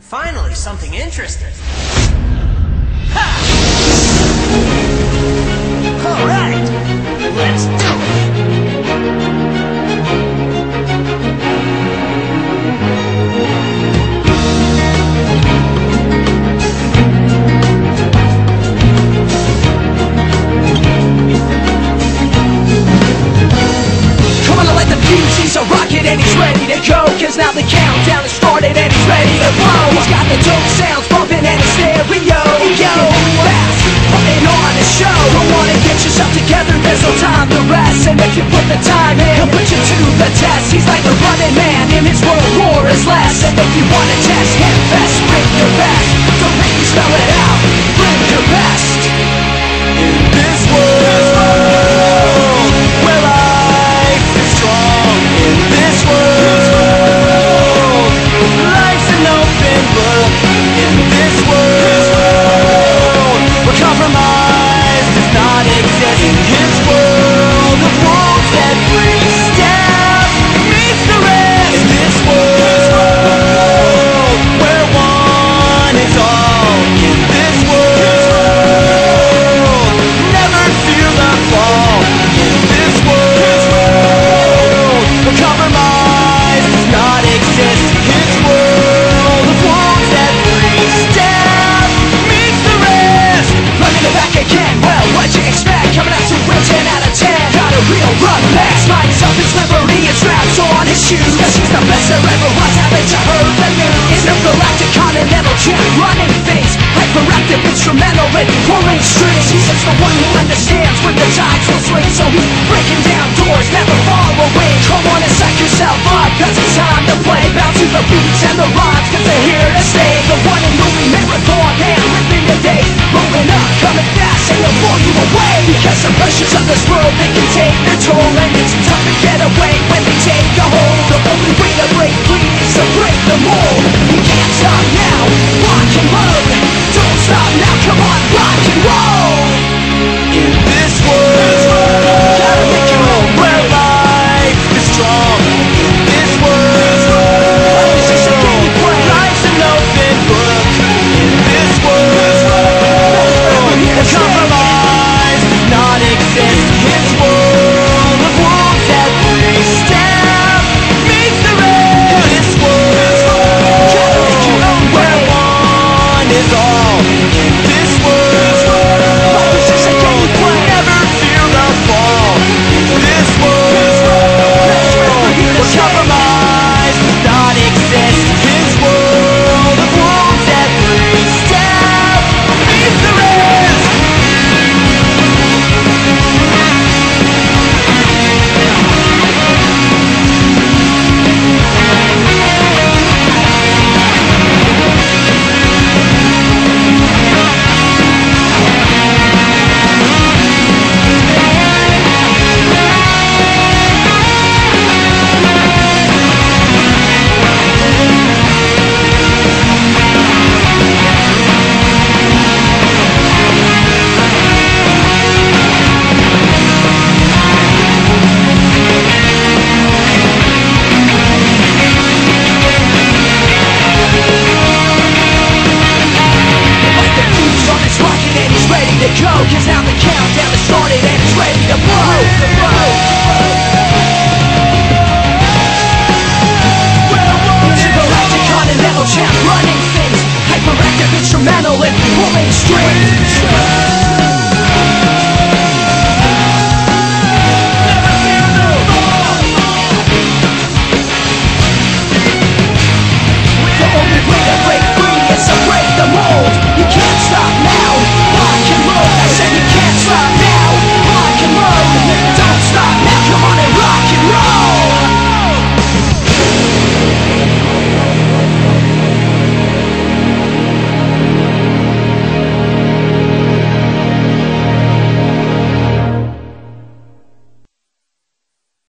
Finally, something interesting. Ha! Alright, let's do it! Come on, light the fuse, he's a rocket and he's ready to go Cause now the countdown And if you put the time in, he'll put you to the test. He's like the running man, in his world war is less And if you wanna test on his shoes Cause he's the best there ever was. Haven't you heard the news? Is the galactic continental. Champ running things. Hyperactive, instrumental and pulling strings. He is the one who understands when the tides will swing. So he's breaking down doors, never far away. Come on and psych yourself up Cause it's time to play. Bounce to the beats and the rhymes Cause they're here to stay. The one and only marathon man Ripping the days, rolling up, coming fast And they'll blow you away. Because the pressures of this world They can take their toll get away When they take Cause now the countdown has started and it's ready